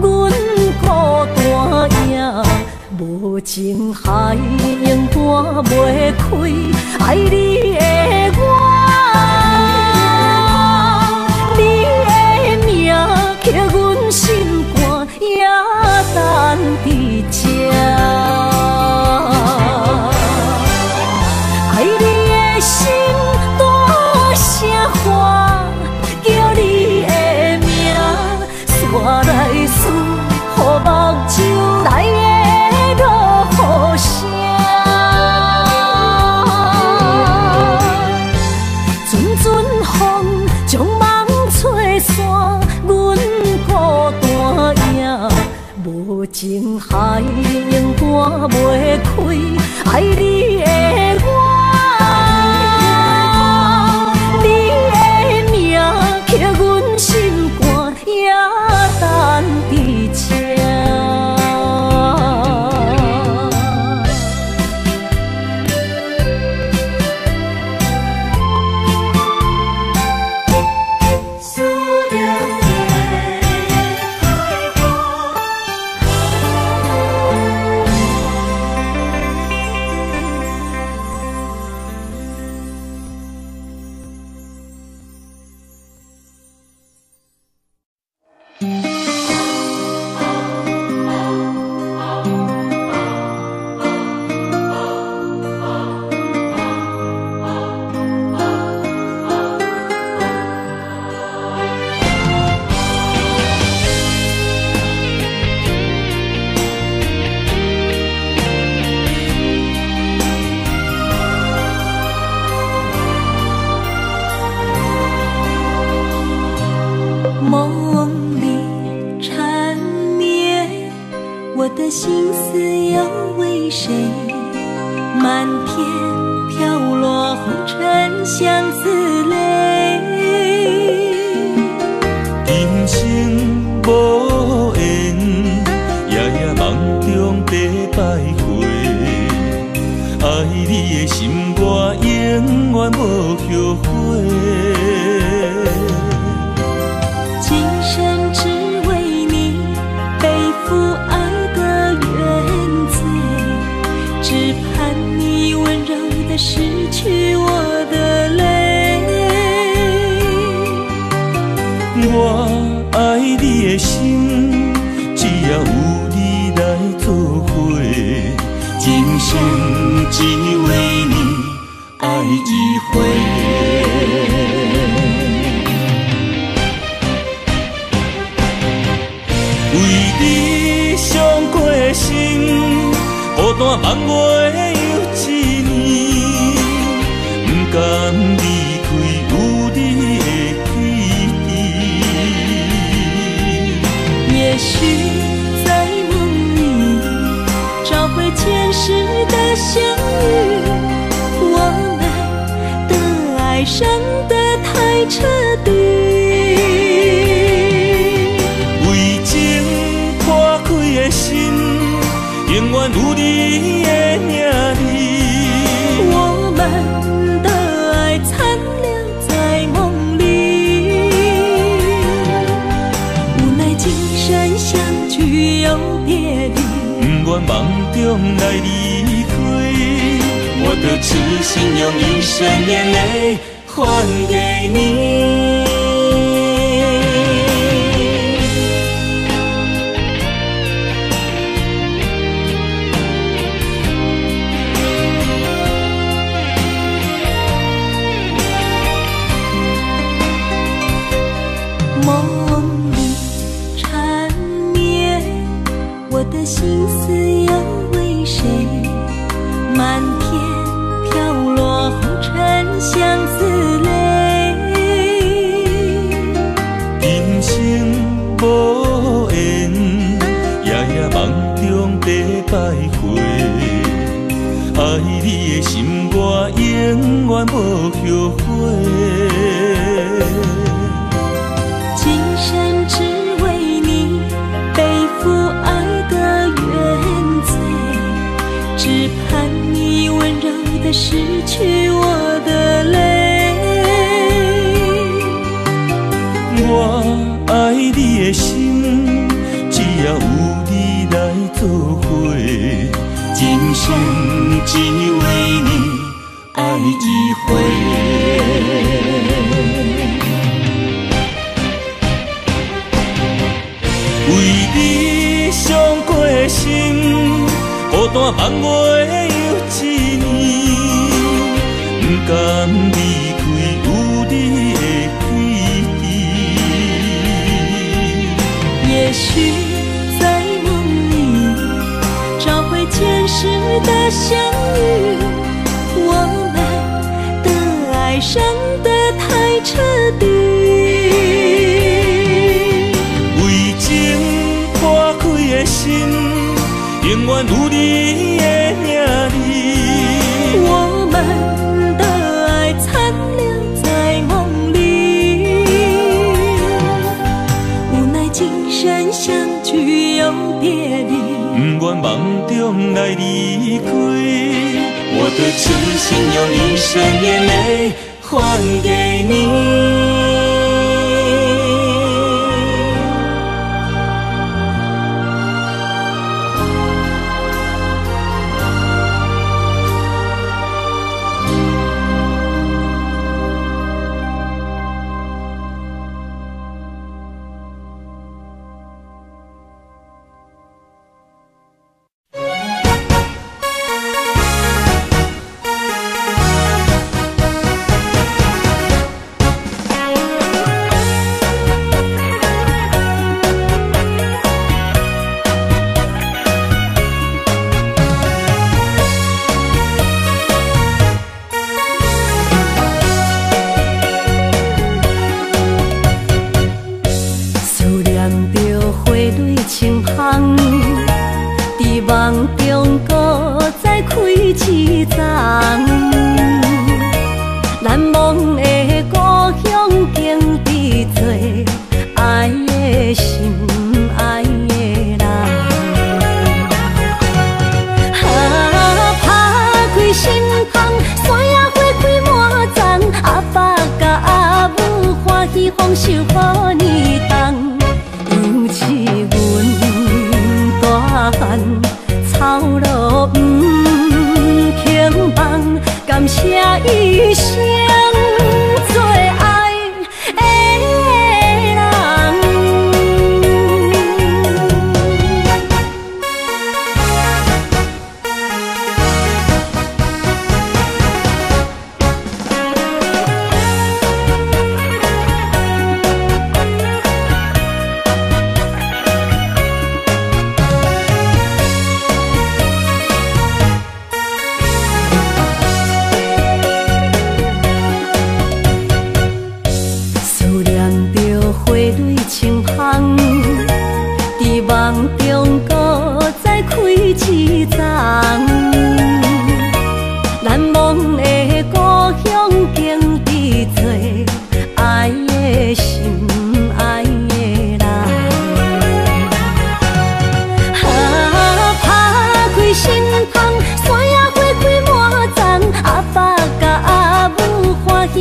阮孤单影，无情海永远袂开，爱你。为你回，为你伤过心，孤单望月。若痴心用一生，眼泪还给你。盼我又一年，不甘离开有你的记忆。也许在梦里找回前世的相遇，我们的爱伤得太彻底。为情破开的心，永远有你。的痴心，用一生眼泪还给你。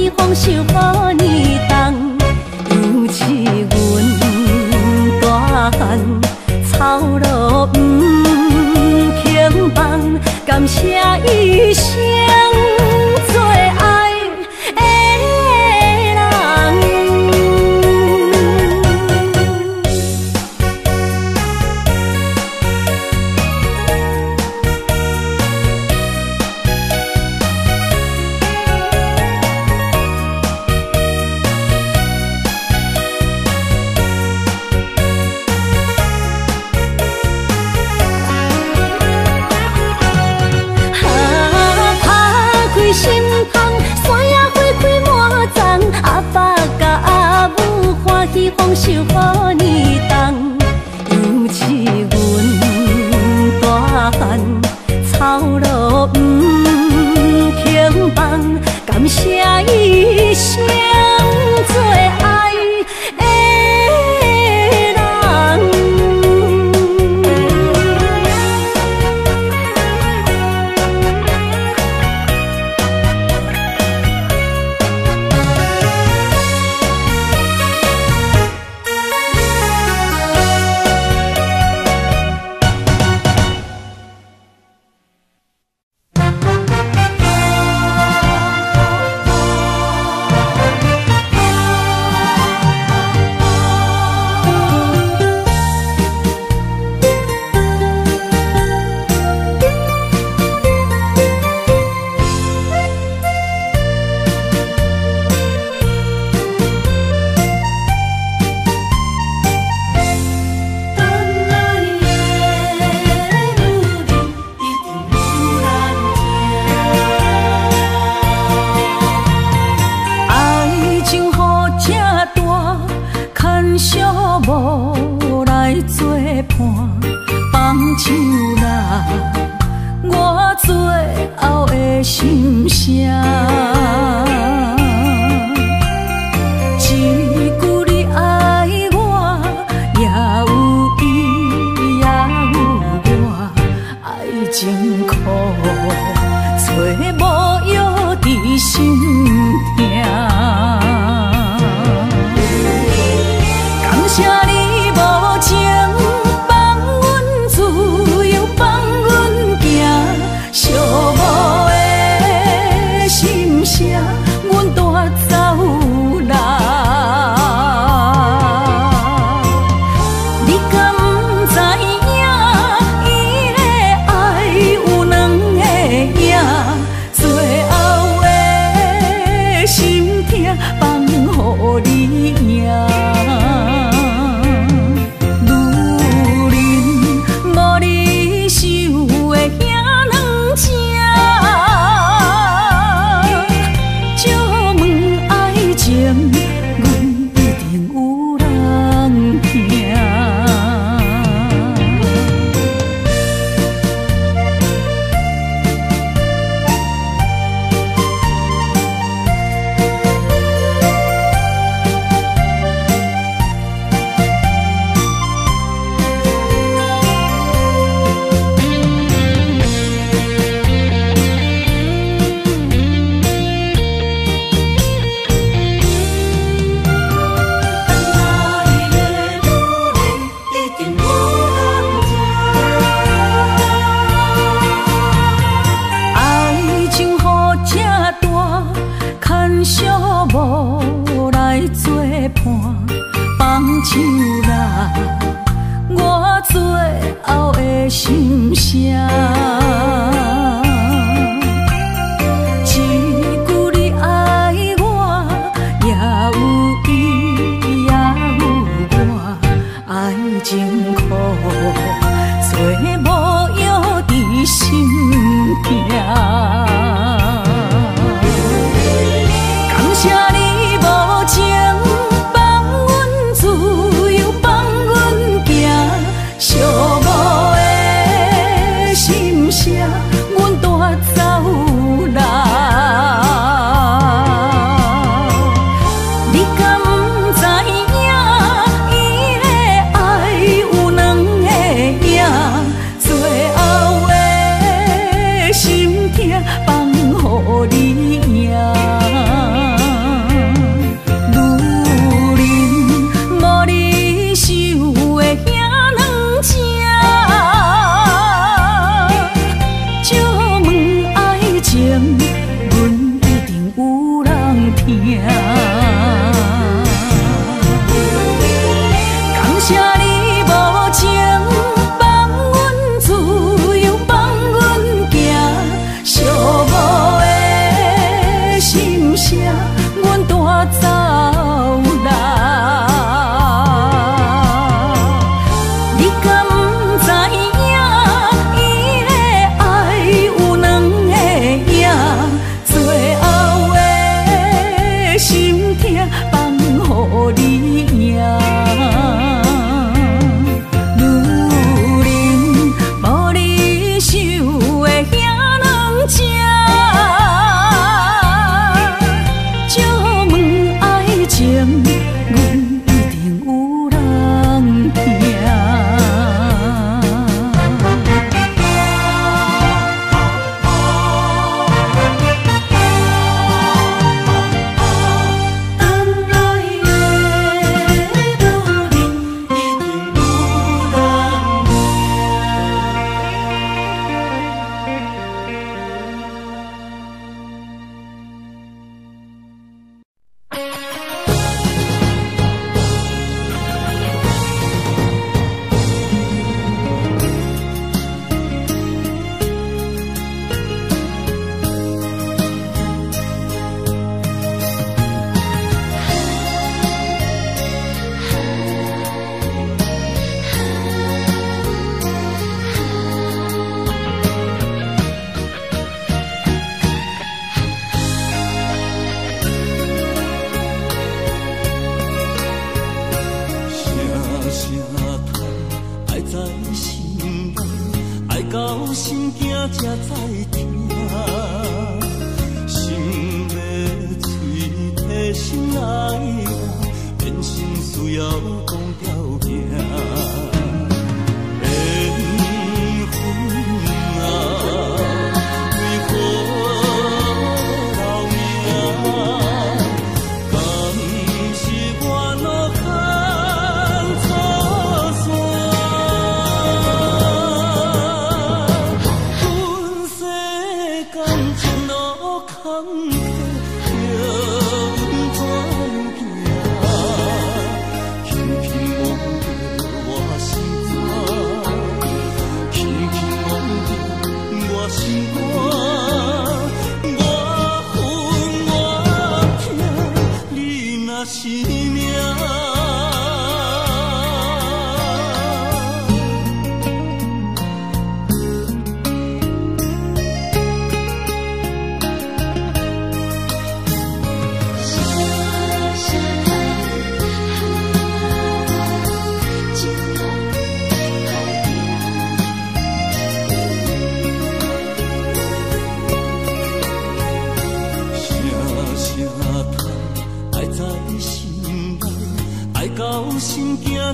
Vẫn.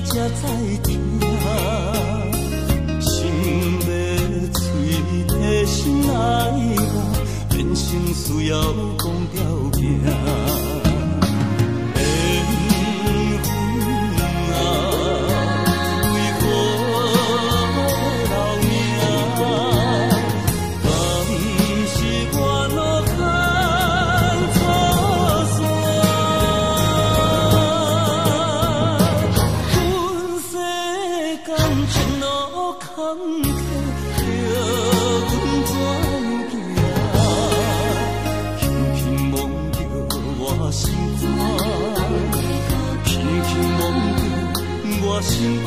听才知痛，心要嘴替心来我，人生需要讲条件。心，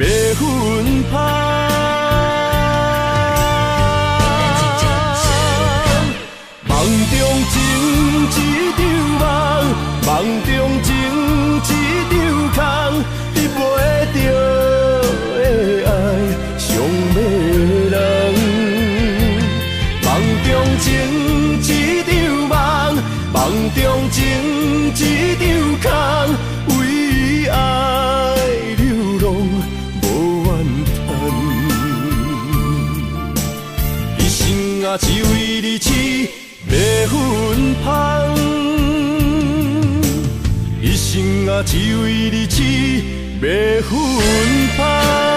袂袂分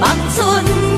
望春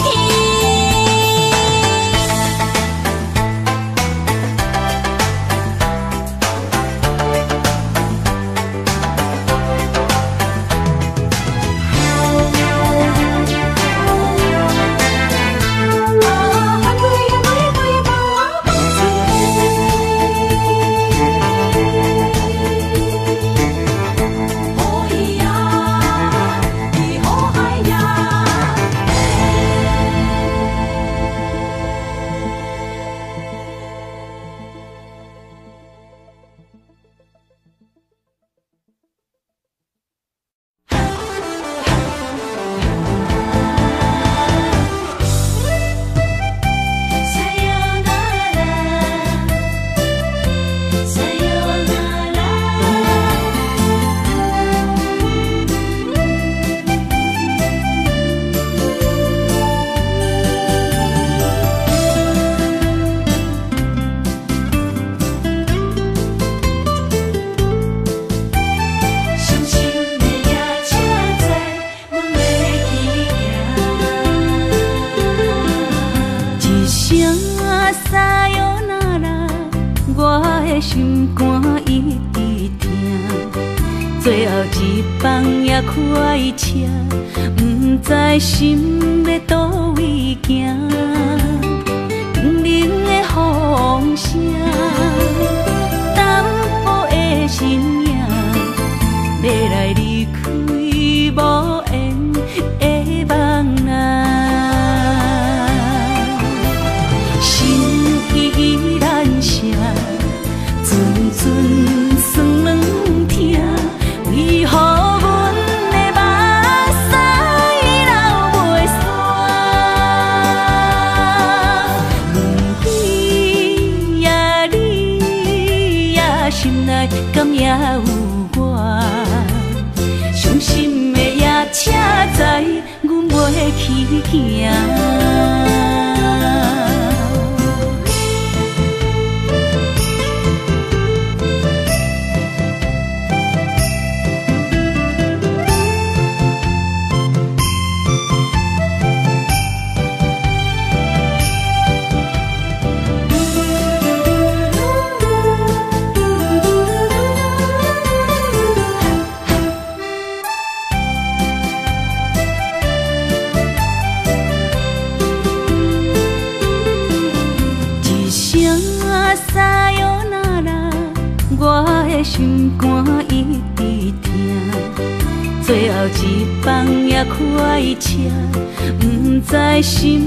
paixão.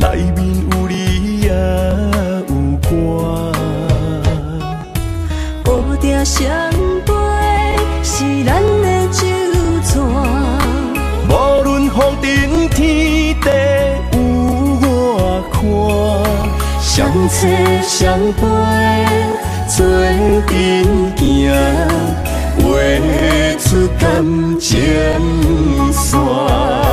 内面有你也有我。乌蝶双飞是咱的酒泉，无论风尘天地有我宽。相车相伴做阵行，画出感情线。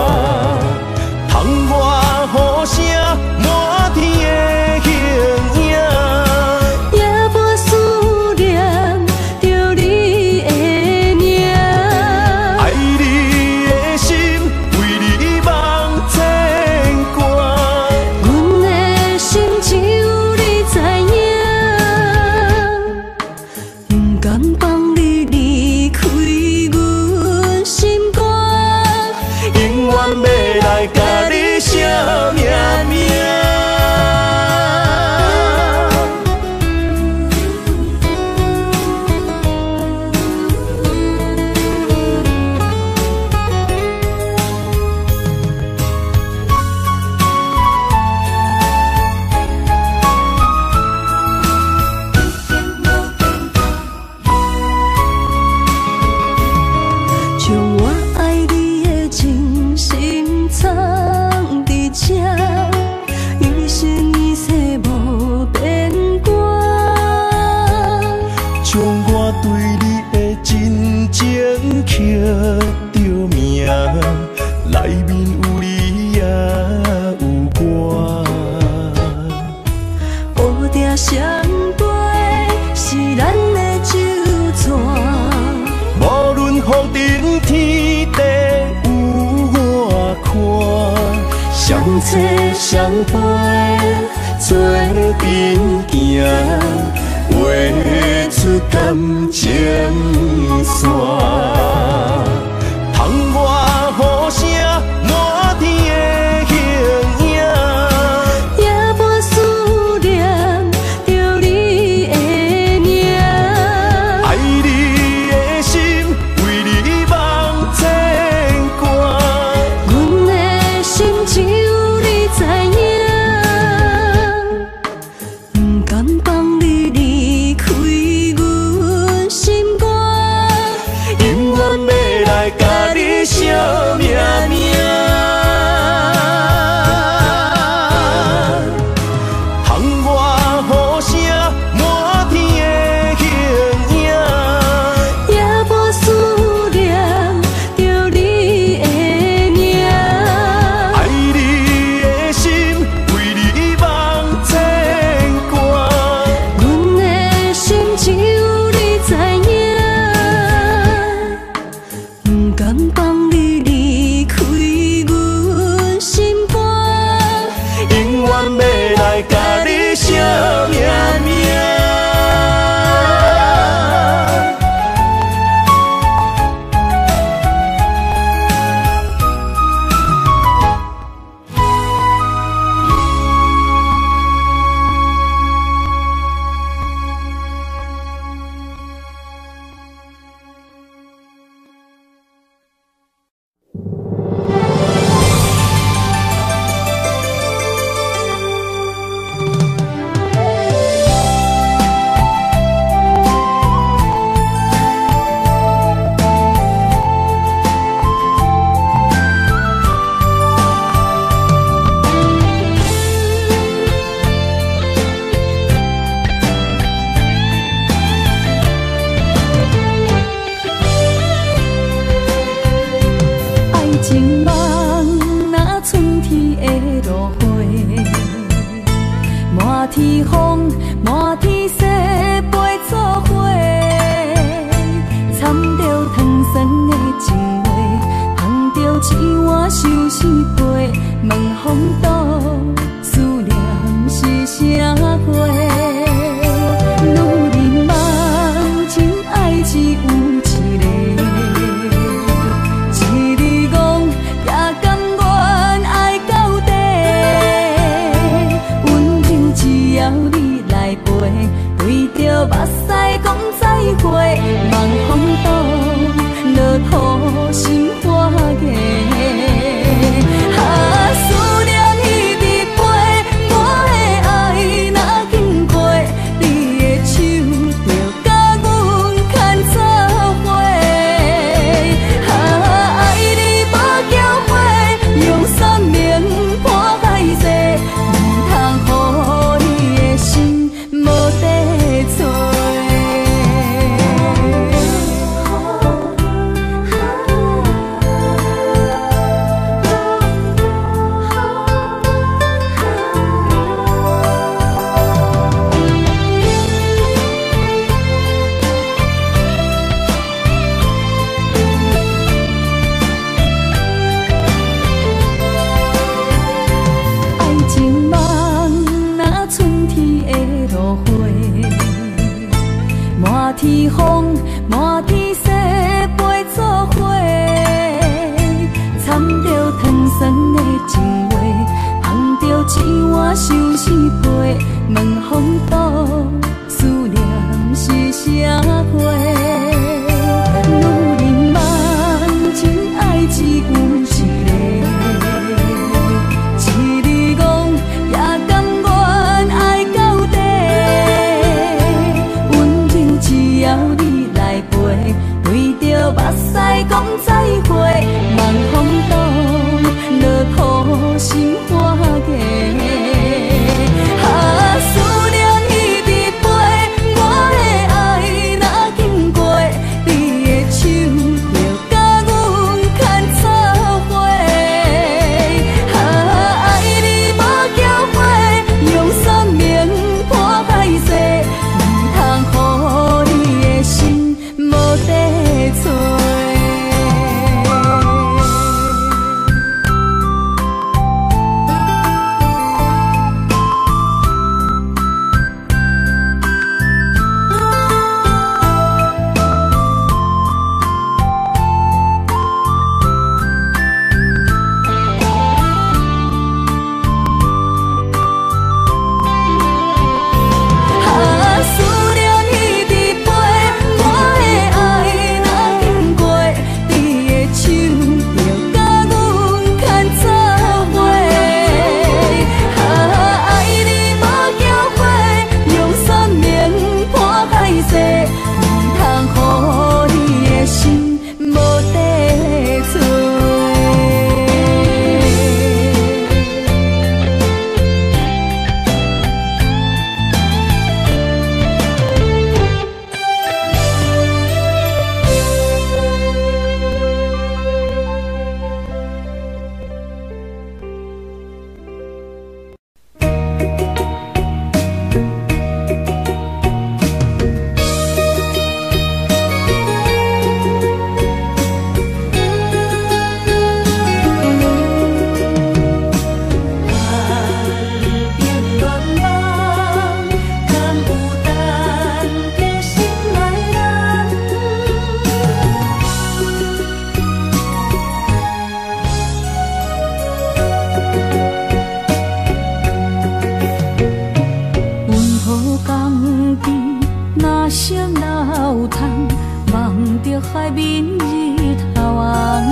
海面日头红，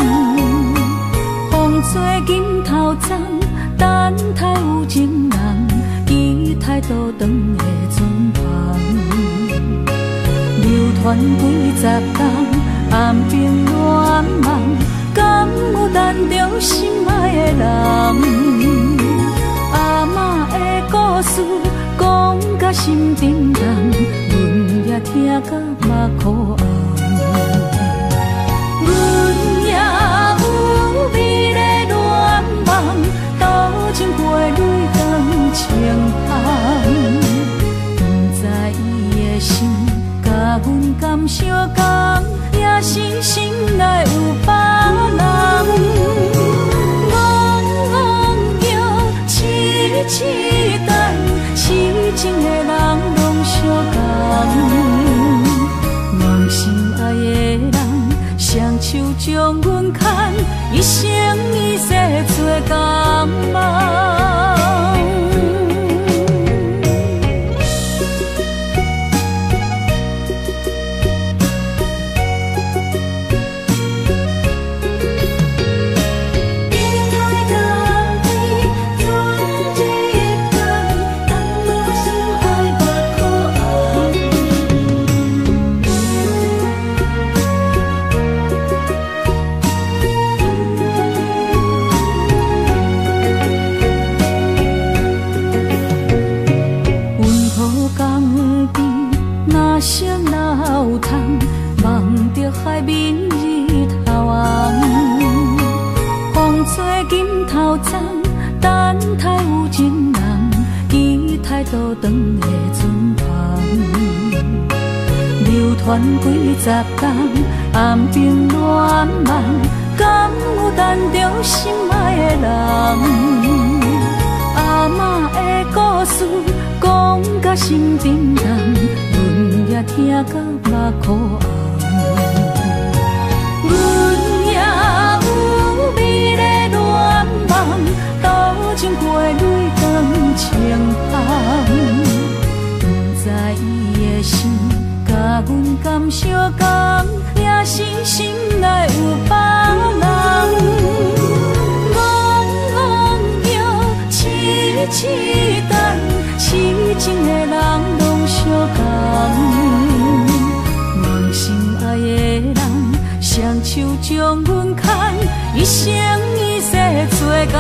风吹金头鬃，等待有情人，期待倒转的船旁，流传几十冬，暗冰乱梦，敢有等着心爱的人？阿嬷的故事讲甲心沉重，也听甲目眶红。阮也有美丽恋梦，多情过泪光情红。不知伊的心甲阮敢相共，也是心内有别人。痴等，痴情的人拢相共，将阮牵，一生一世做共梦。流传几十冬，暗冰乱梦，敢有等着心爱的人？阿嬷的故事讲甲心沉重，阮也听甲目眶红。阮也有美丽恋梦，多情过泪光情。不知伊阮甘相共，也是心内有别人。憨憨叫，痴痴等，痴情的人拢相共。梦心爱的人，双手将阮牵，一生一世做共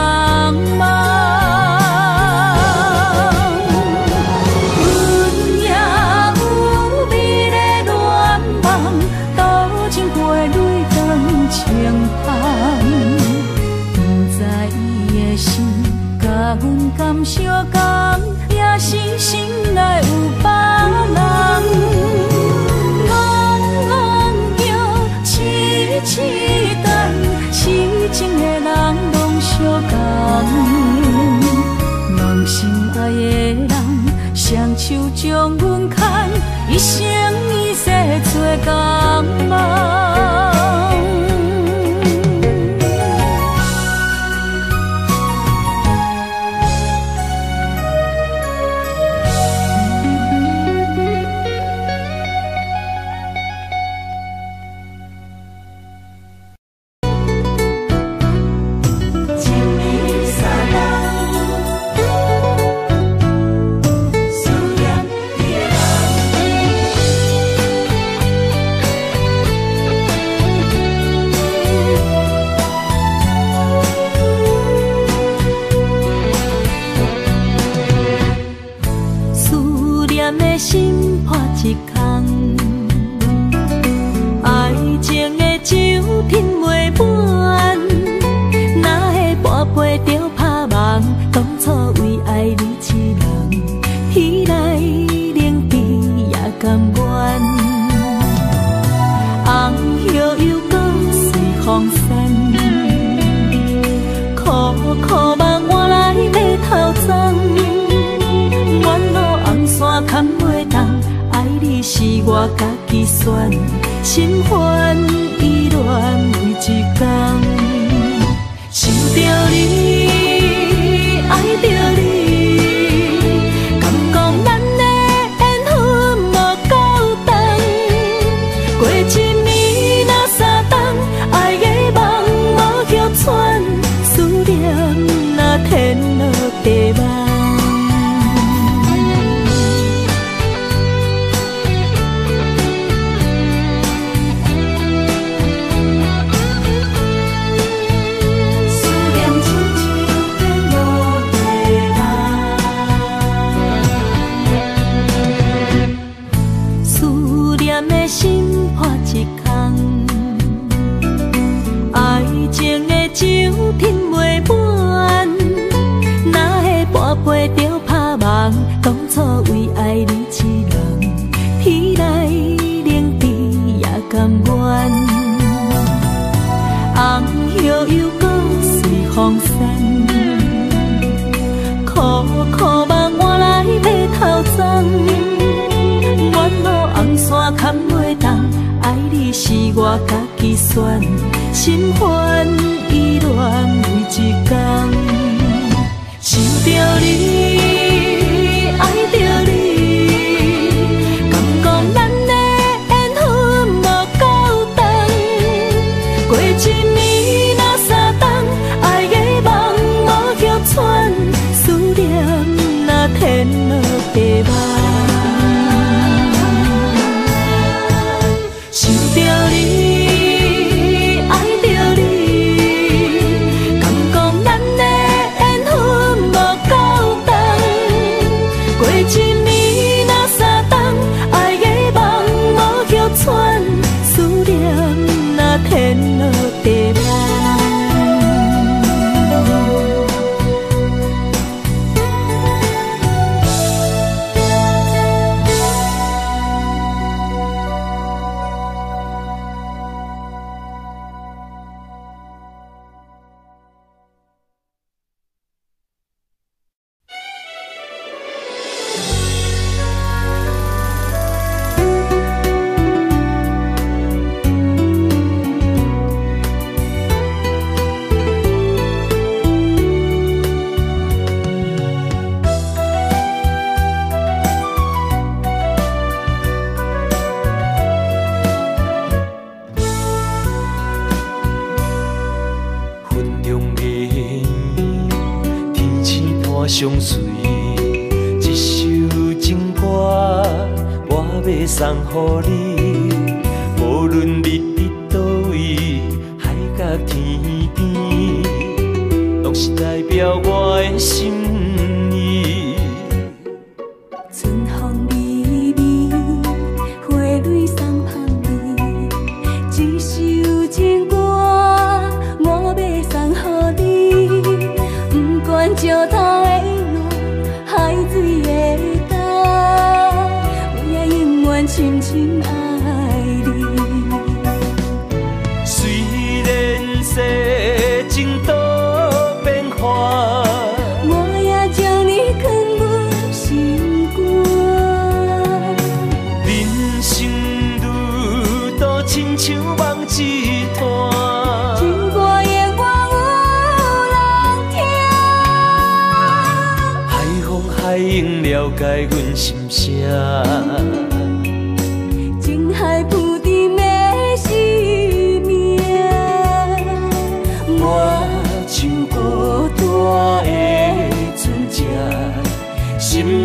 了解阮心声。情海浮沉的生命，我像孤单的船只，心。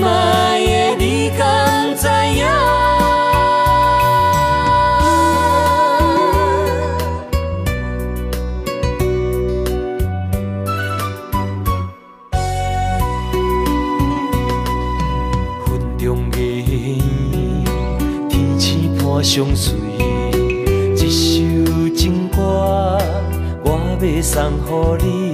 送乎你。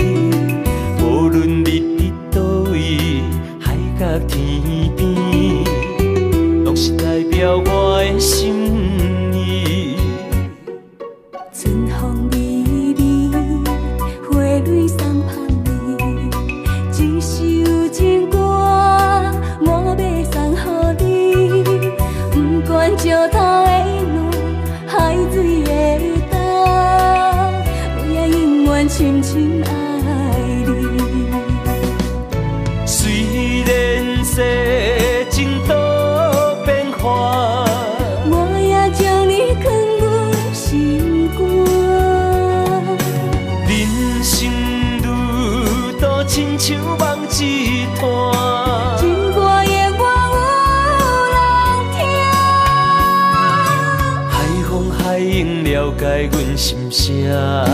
yeah.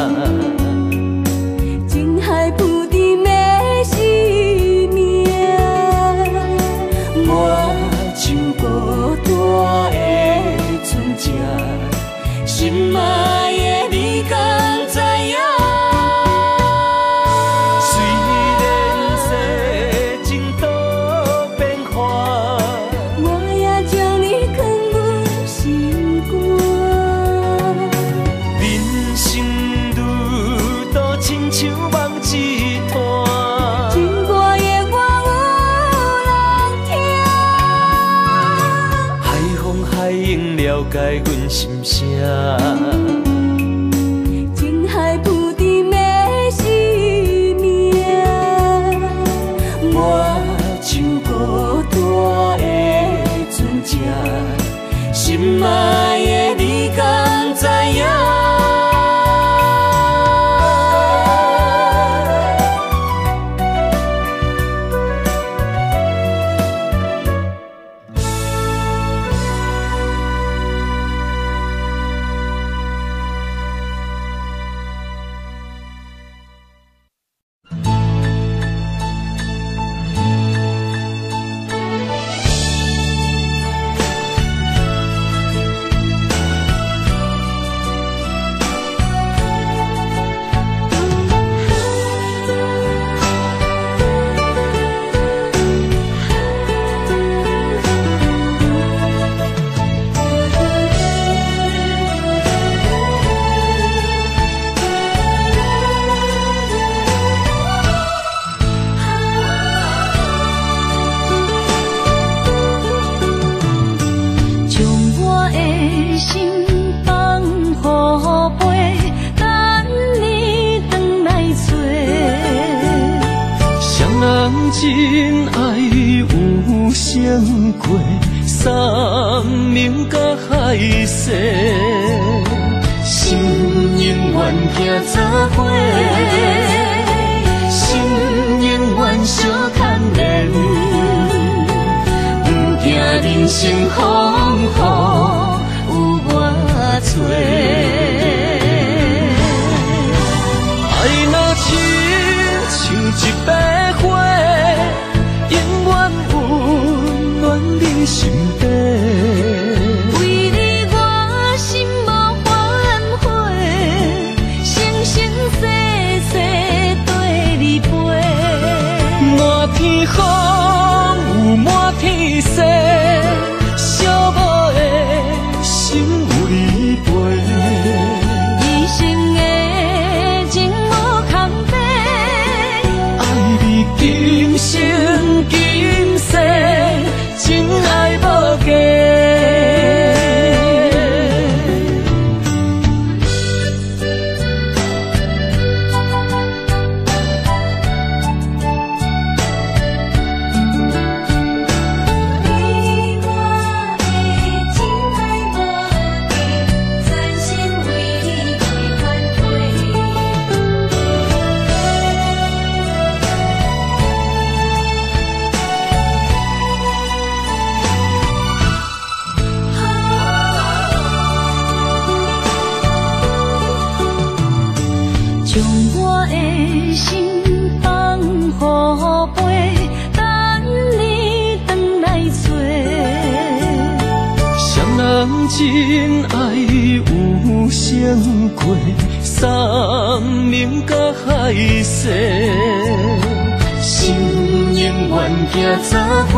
行做伙，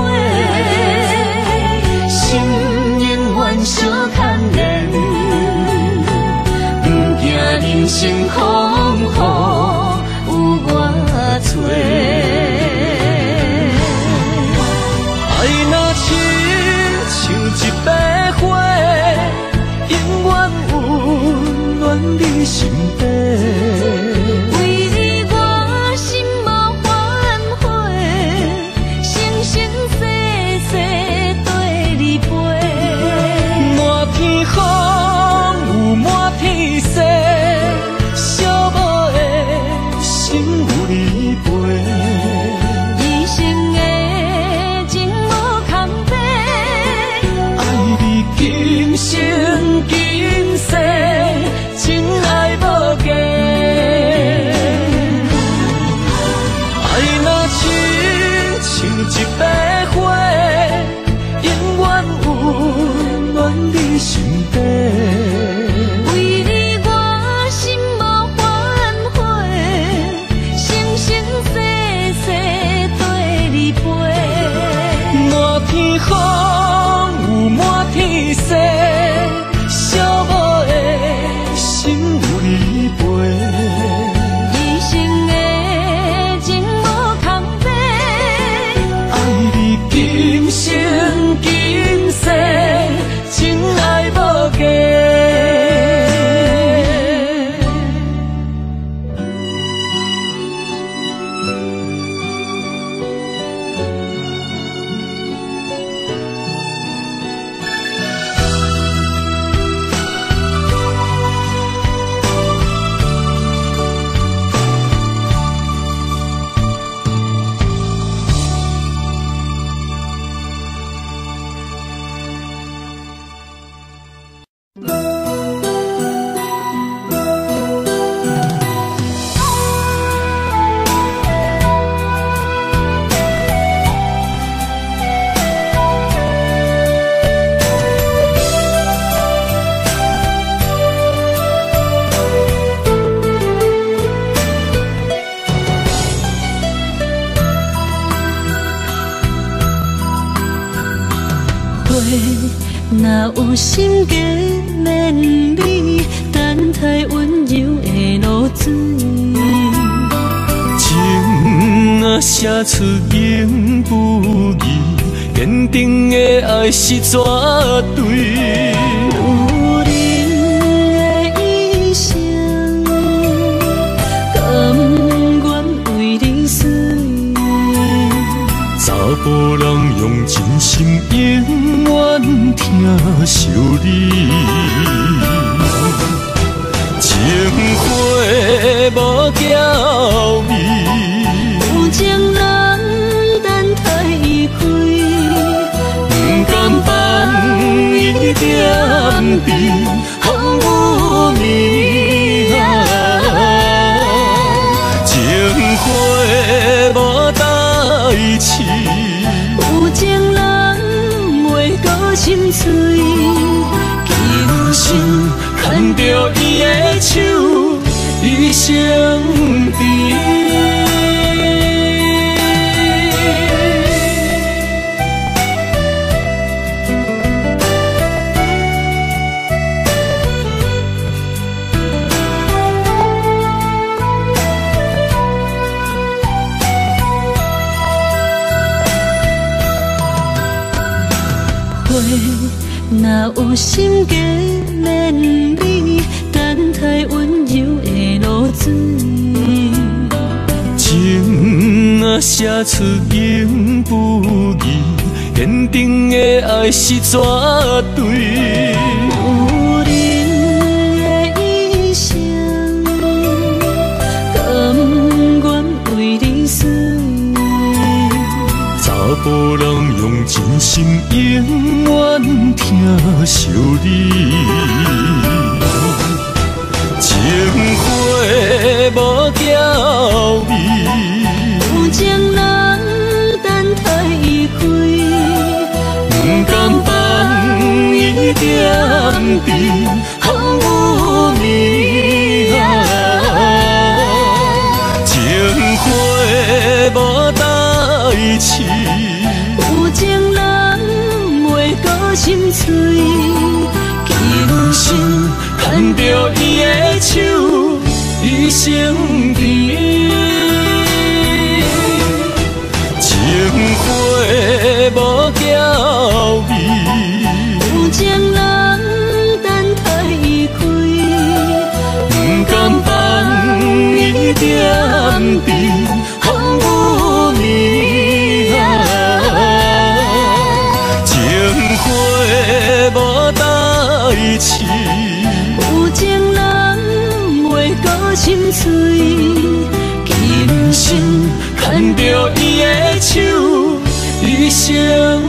心永远相牵连，不惊人生风雨有我找。爱若亲像一杯。你心绝对有你的意想，甘愿为你。查甫人用真心，永远疼惜你。水，今生牵着伊的手，一生。写出永不移，坚定的爱是绝对。女人的一生，甘愿为你死。查甫人用真心，永远疼惜你。情花无价。无代志。有情人袂孤心碎，今生牵着伊的手，一生。水，今生牵着伊的手，一生。